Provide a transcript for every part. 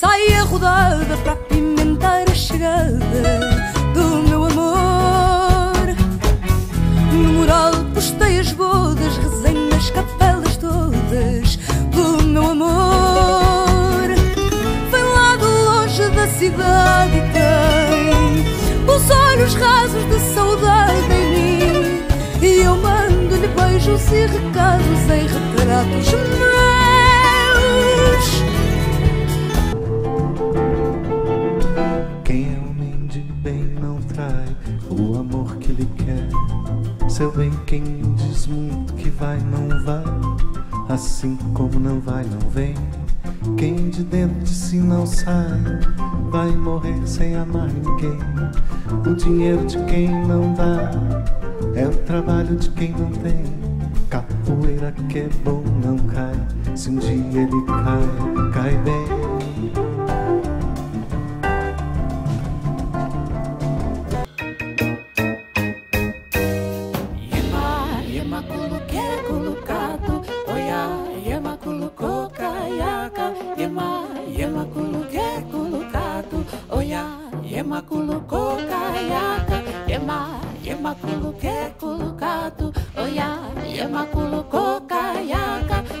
Sai a rodada para apimentar a chegada do meu amor. No mural postei as bodas, resenho nas capelas todas do meu amor. Vem lá de longe da cidade e tem os olhos rasos de saudade em mim. E eu mando-lhe beijos e recados em retratos bem não trai o amor que ele quer. Seu bem, quem diz muito que vai, não vai. Assim como não vai, não vem. Quem de dentro de si não sai, vai morrer sem amar ninguém. O dinheiro de quem não dá é o trabalho de quem não tem. Capoeira que é bom não cai. Se um dia ele cai, cai bem.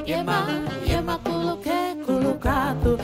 Yema, yema kuluke kulukatu,